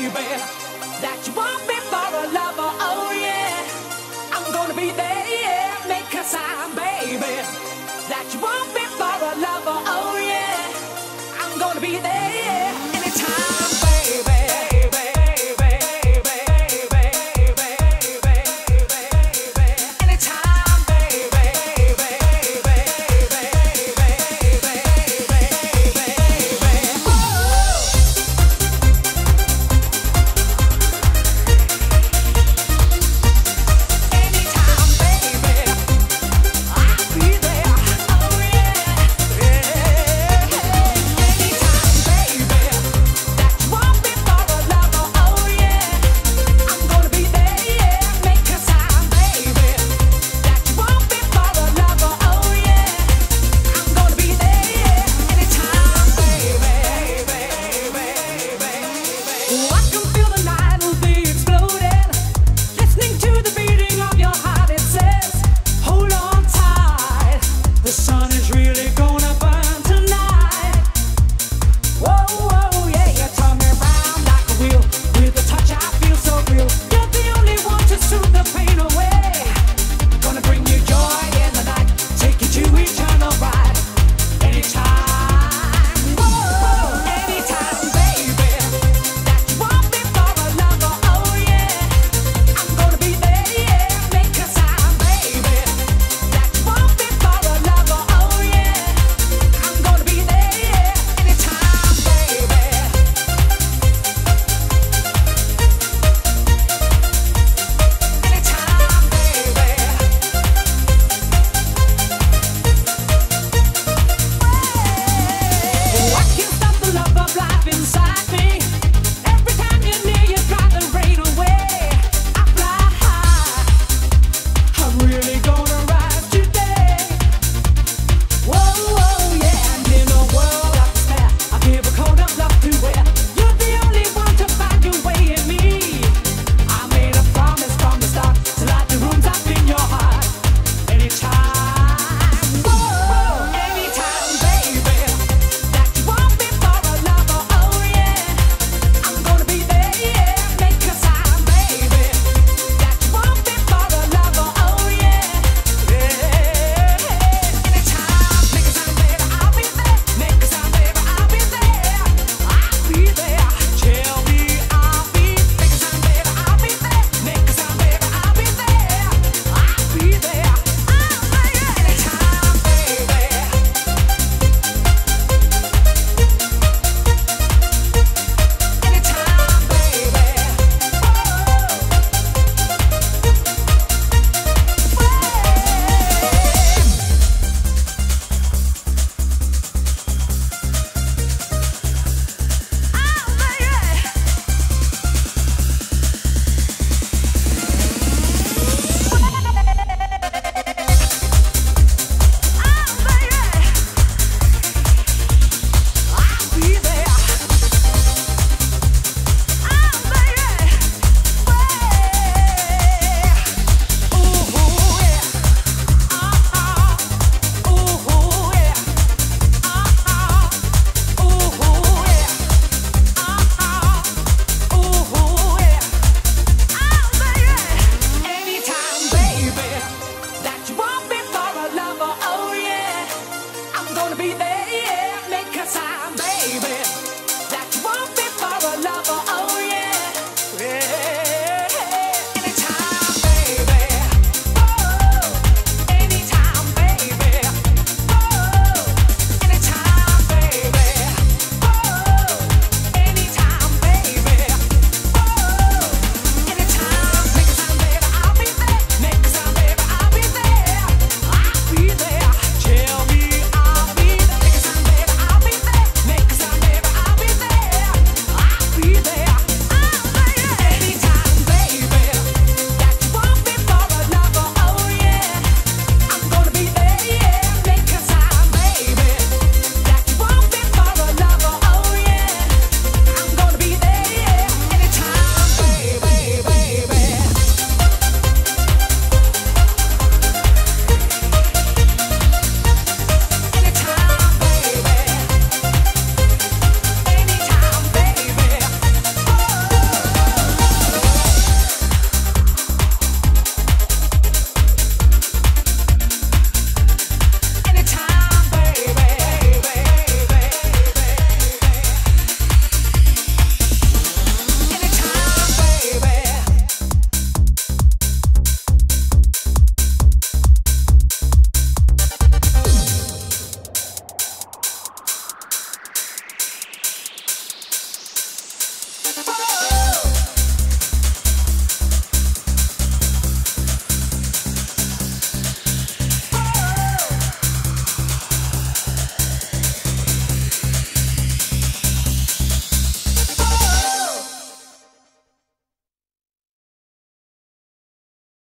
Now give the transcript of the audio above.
baby, that you want me.